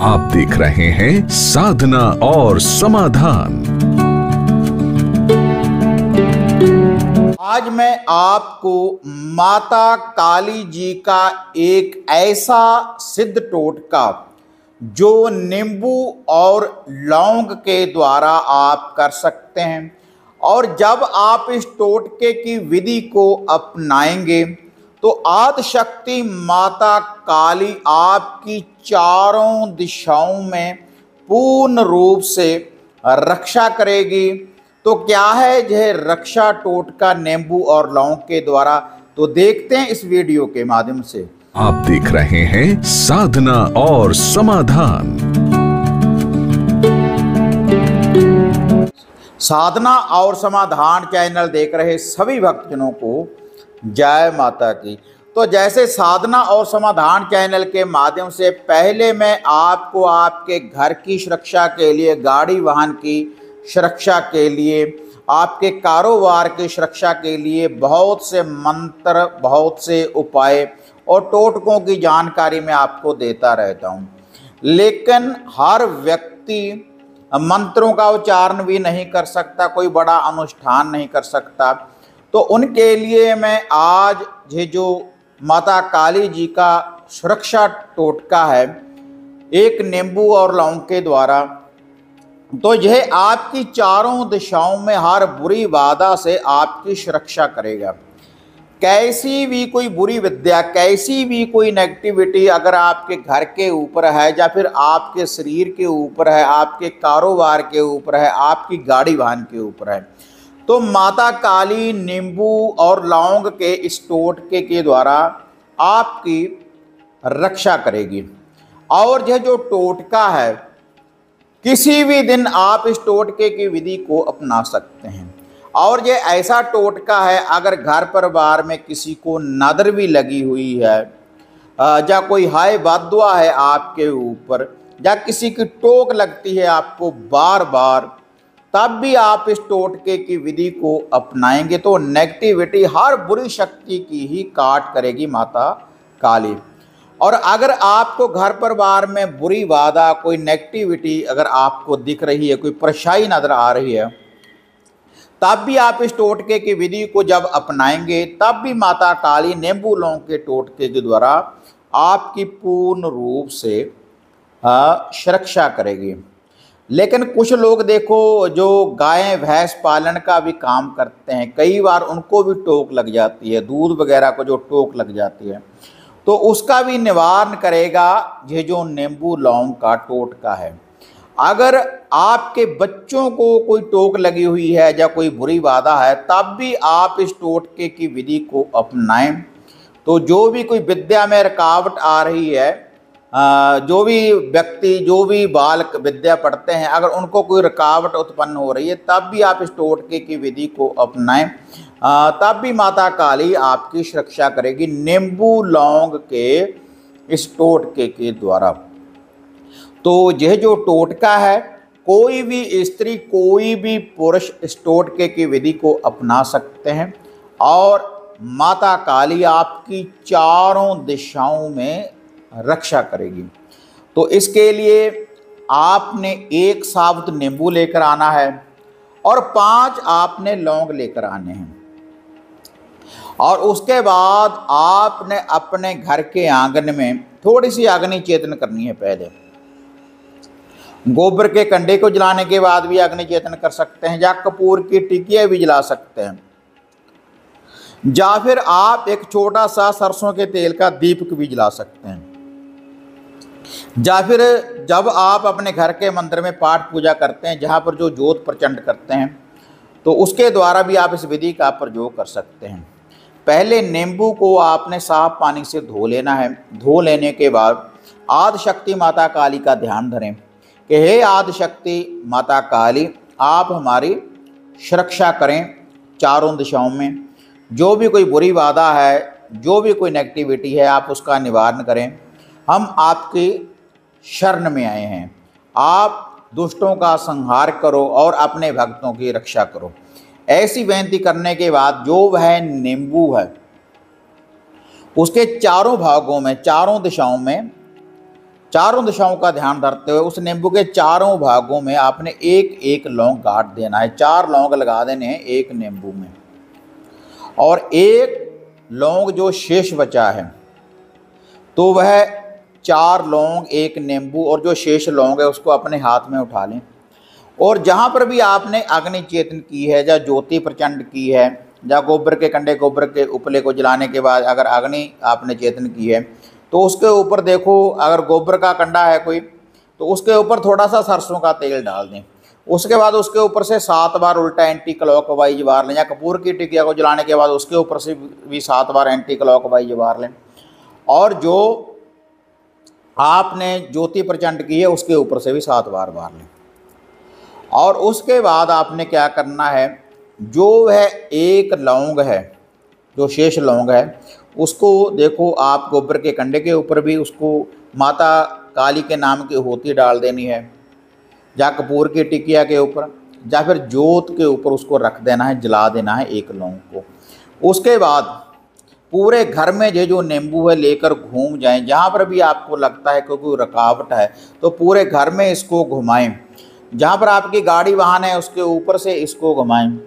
आप देख रहे हैं साधना और समाधान। आज मैं आपको माता काली जी का एक ऐसा सिद्ध टोटका जो नींबू और लौंग के द्वारा आप कर सकते हैं। और जब आप इस टोटके की विधि को अपनाएँगे तो आदि शक्ति माता काली आपकी चारों दिशाओं में पूर्ण रूप से रक्षा करेगी। तो क्या है यह रक्षा टोटका नींबू और लौंग के द्वारा? तो देखते हैं इस वीडियो के माध्यम से। आप देख रहे हैं साधना और समाधान। साधना और समाधान चैनल देख रहे सभी भक्तजनों को जय माता की। तो जैसे साधना और समाधान चैनल के माध्यम से पहले मैं आपको आपके घर की सुरक्षा के लिए, गाड़ी वाहन की सुरक्षा के लिए, आपके कारोबार की सुरक्षा के लिए बहुत से मंत्र, बहुत से उपाय और टोटकों की जानकारी मैं आपको देता रहता हूँ। लेकिन हर व्यक्ति मंत्रों का उच्चारण भी नहीं कर सकता, कोई बड़ा अनुष्ठान नहीं कर सकता। तो उनके लिए मैं आज ये जो माता काली जी का सुरक्षा टोटका है, एक नींबू और लौंग के द्वारा तो यह आपकी चारों दिशाओं में हर बुरी बाधा से आपकी सुरक्षा करेगा। कैसी भी कोई बुरी विद्या, कैसी भी कोई नेगेटिविटी अगर आपके घर के ऊपर है या फिर आपके शरीर के ऊपर है, आपके कारोबार के ऊपर है, आपकी गाड़ी वाहन के ऊपर है तो माता काली, नींबू और लौंग के इस टोटके के द्वारा आपकी रक्षा करेगी। और यह जो टोटका है, किसी भी दिन आप इस टोटके की विधि को अपना सकते हैं। और ये ऐसा टोटका है, अगर घर परिवार में किसी को नदर भी लगी हुई है या कोई हाय बदुआ है आपके ऊपर, या किसी की टोक लगती है आपको बार बार तब भी आप इस टोटके की विधि को अपनाएँगे तो नेगेटिविटी हर बुरी शक्ति की ही काट करेगी माता काली। और अगर आपको घर परिवार में बुरी वादा कोई नेगेटिविटी अगर आपको दिख रही है, कोई परेशानी नज़र आ रही है, तब भी आप इस टोटके की विधि को जब अपनाएँगे, तब भी माता काली नींबू लौंग के टोटके के द्वारा आपकी पूर्ण रूप से सुरक्षा करेगी। लेकिन कुछ लोग देखो, जो गाय, भैंस पालन का भी काम करते हैं, कई बार उनको भी टोक लग जाती है, दूध वगैरह को जो टोक लग जाती है। तो उसका भी निवारण करेगा ये जो नींबू, लौंग का टोटका है। अगर आपके बच्चों को कोई टोक लगी हुई है या कोई बुरी बाधा है, तब भी आप इस टोटके की विधि को अपनाएँ। तो जो भी कोई विद्या में रुकावट आ रही है जो भी व्यक्ति, जो भी बाल विद्या पढ़ते हैं, अगर उनको कोई रुकावट उत्पन्न हो रही है, तब भी आप इस टोटके की विधि को अपनाएँ। तब भी माता काली आपकी सुरक्षा करेगी नींबू लौंग के इस टोटके के द्वारा। तो यह जो टोटका है, कोई भी स्त्री, कोई भी पुरुष इस टोटके की विधि को अपना सकते हैं। और माता काली आपकी चारों दिशाओं में रक्षा करेगी। तो इसके लिए आपने एक साबुत नींबू लेकर आना है और पाँच आपने लौंग लेकर आने हैं। और उसके बाद आपने अपने घर के आँगन में थोड़ी सी अग्नि चेतन करनी है पहले। गोबर के कंडे को जलाने के बाद भी अग्नि चेतन कर सकते हैं, या कपूर की टिकिया भी जला सकते हैं। या फिर आप एक छोटा सा सरसों के तेल का दीपक भी जला सकते हैं। या फिर जब आप अपने घर के मंदिर में पाठ पूजा करते हैं, जहाँ पर जो जोत प्रचंड करते हैं तो उसके द्वारा भी आप इस विधि का प्रयोग कर सकते हैं। पहले नींबू को आपने साफ़ पानी से धो लेना है। धो लेने के बाद आदि शक्ति माता काली का ध्यान धरें कि हे आदि शक्ति माता काली, आप हमारी सुरक्षा करें चारों दिशाओं में। जो भी कोई बुरी बाधा है, जो भी कोई नेगेटिविटी है, आप उसका निवारण करें। हम आपकी शरण में आए हैं। आप दुष्टों का संहार करो और अपने भक्तों की रक्षा करो। ऐसी बेनती करने के बाद जो वह नींबू है, उसके चारों भागों में, चारों दिशाओं में, चारों दिशाओं का ध्यान रखते हुए उस नींबू के चारों भागों में आपने एक एक लौंग काट देना है। चार लौंग लगा देने हैं एक नींबू में। और एक लौंग जो शेष बचा है तो वह चार लौंग, एक नींबू और जो शेष लौंग है, उसको अपने हाथ में उठा लें। और जहाँ पर भी आपने अग्नि चेतन की है, या ज्योति प्रचंड की है, या गोबर के कंडे, गोबर के उपले को जलाने के बाद अगर अग्नि आपने चेतन की है तो उसके ऊपर देखो, अगर गोबर का कंडा है कोई तो उसके ऊपर थोड़ा सा सरसों का तेल डाल दें। उसके बाद उसके ऊपर से सात बार उल्टा एंटी क्लॉक वाइज वार लें, या कपूर की टिकिया को जलाने के बाद उसके ऊपर से भी सात बार एंटी क्लॉक वाइज वार लें। और जो आपने ज्योति प्रचंड की है, उसके ऊपर से भी सात बार वार लें। और उसके बाद आपने क्या करना है, जो वह एक लौंग है, जो शेष लौंग है, उसको देखो आप गोबर के कंडे के ऊपर भी उसको माता काली के नाम की होती डाल देनी है, या कपूर की टिकिया के ऊपर, या फिर जोत के ऊपर उसको रख देना है, जला देना है एक लौंग को। उसके बाद पूरे घर में ये जो नींबू है लेकर घूम जाएँ, जहाँ पर भी आपको लगता है कि कोई रुकावट है तो पूरे घर में इसको घुमाएँ। जहाँ पर आपकी गाड़ी वाहन है, उसके ऊपर से इसको घुमाएँ।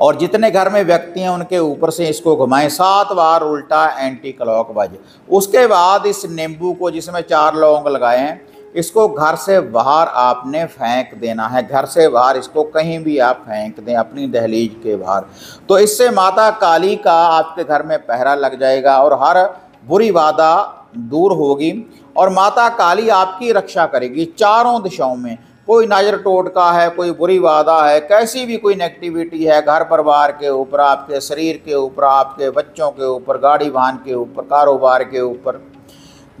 और जितने घर में व्यक्ति हैं, उनके ऊपर से इसको घुमाएँ। सात बार उल्टा एंटी क्लॉक उसके बाद इस नींबू को जिसमें चार लौंग लगाए हैं इसको घर से बाहर आपने फेंक देना है। घर से बाहर इसको कहीं भी आप फेंक दें, अपनी दहलीज के बाहर। तो इससे माता काली का आपके घर में पहरा लग जाएगा और हर बुरी वादा दूर होगी और माता काली आपकी रक्षा करेगी चारों दिशाओं में। कोई नज़र टोटका है, कोई बुरी वादा है, कैसी भी कोई नेगेटिविटी है, घर परिवार के ऊपर, आपके शरीर के ऊपर, आपके बच्चों के ऊपर गाड़ी वाहन के ऊपर, कारोबार के ऊपर।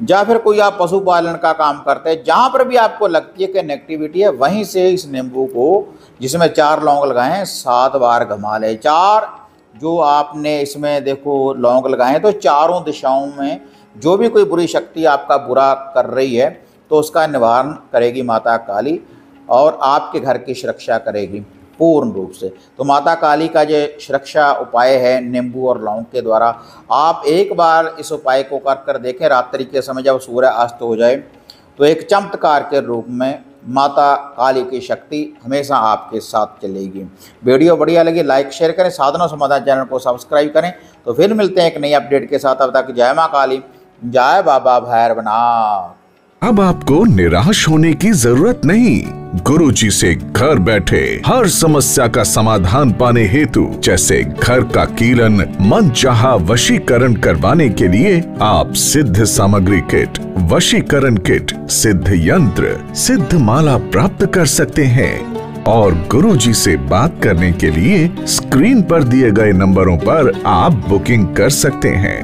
या फिर कोई आप पशुपालन का काम करते हैं, जहाँ पर भी आपको लगती है कि नेगेटिविटी है, वहीं से इस नींबू को, जिसमें चार लौंग लगाए हैं सात बार घमा ले। चार जो आपने इसमें देखो लौंग लगाए हैं तो चारों दिशाओं में जो भी कोई बुरी शक्ति आपका बुरा कर रही है तो उसका निवारण करेगी माता काली और आपके घर की सुरक्षा करेगी। पूर्ण रूप से। तो माता काली का जो सुरक्षा उपाय है नींबू और लौंग के द्वारा। आप एक बार इस उपाय को कर कर देखें रात्रि के समय जब सूर्य अस्त हो जाए तो एक चमत्कार के रूप में माता काली की शक्ति हमेशा आपके साथ चलेगी। वीडियो बढ़िया लगी लाइक शेयर करें, साधनों समाधान चैनल को सब्सक्राइब करें। तो फिर मिलते हैं एक नई अपडेट के साथ। अब तक जय माँ काली, जय बाबा भैरवनाथ अब आपको निराश होने की ज़रूरत नहीं। गुरु जी से घर बैठे हर समस्या का समाधान पाने हेतु जैसे घर का कीलन मन चाह वशीकरण करवाने के लिए आप सिद्ध सामग्री किट, वशीकरण किट, सिद्ध यंत्र, सिद्ध माला प्राप्त कर सकते हैं। और गुरु जी से बात करने के लिए स्क्रीन पर दिए गए नंबरों पर आप बुकिंग कर सकते हैं।